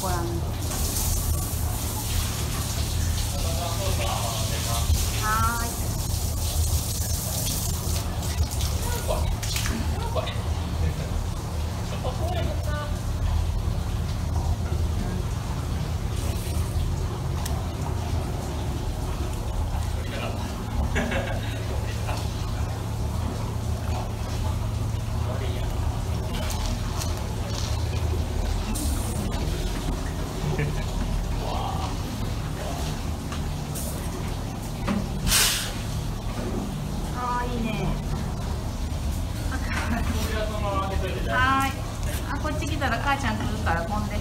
关。あいいね。はい。あこっち来たら母ちゃん来るから飛んで。